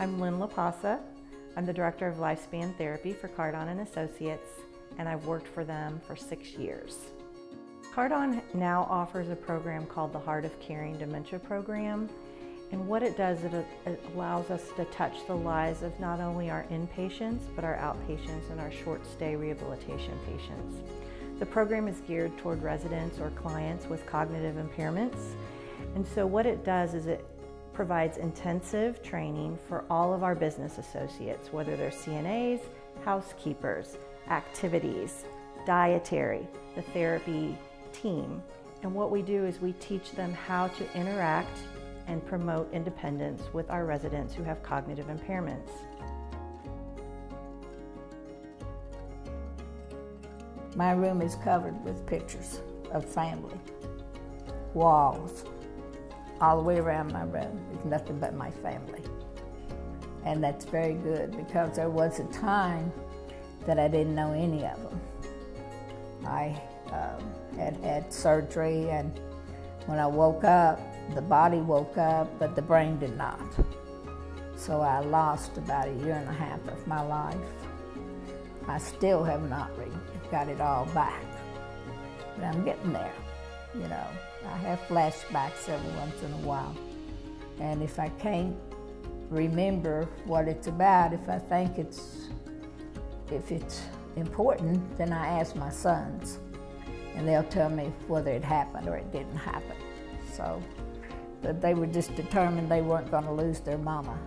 I'm Lynn LaPasa. I'm the Director of Lifespan Therapy for CarDon and Associates, and I've worked for them for six years. CarDon now offers a program called the Heart of Caring Dementia Program, and what it does, it, it allows us to touch the lives of not only our inpatients, but our outpatients and our short stay rehabilitation patients. The program is geared toward residents or clients with cognitive impairments, and so what it does is it provides intensive training for all of our business associates, whether they're CNAs, housekeepers, activities, dietary, the therapy team. And what we do is we teach them how to interact and promote independence with our residents who have cognitive impairments. My room is covered with pictures of family, walls, all the way around my room is nothing but my family. And that's very good because there was a time that I didn't know any of them. I um, had had surgery, and when I woke up, the body woke up, but the brain did not. So I lost about a year and a half of my life. I still have not got it all back, but I'm getting there, you know. I have flashbacks every once in a while. And if I can't remember what it's about, if I think it's if it's important, then I ask my sons, and they'll tell me whether it happened or it didn't happen. So, but they were just determined they weren't going to lose their mama.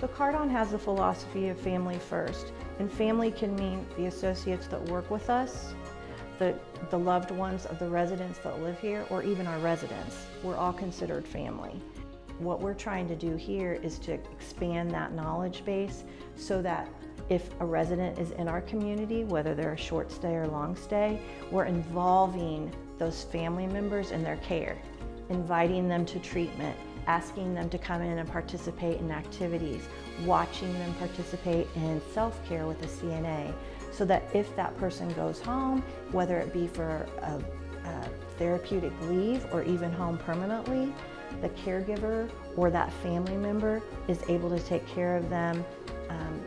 So CarDon has the philosophy of family first. And family can mean the associates that work with us, the, the loved ones of the residents that live here, or even our residents. We're all considered family. What we're trying to do here is to expand that knowledge base so that if a resident is in our community, whether they're a short stay or long stay, we're involving those family members in their care, inviting them to treatment, asking them to come in and participate in activities, watching them participate in self-care with a CNA, so that if that person goes home, whether it be for a, a therapeutic leave or even home permanently, the caregiver or that family member is able to take care of them um,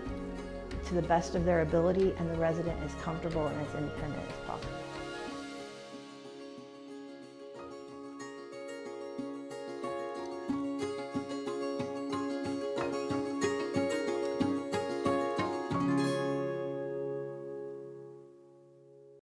to the best of their ability and the resident is comfortable and as independent as possible.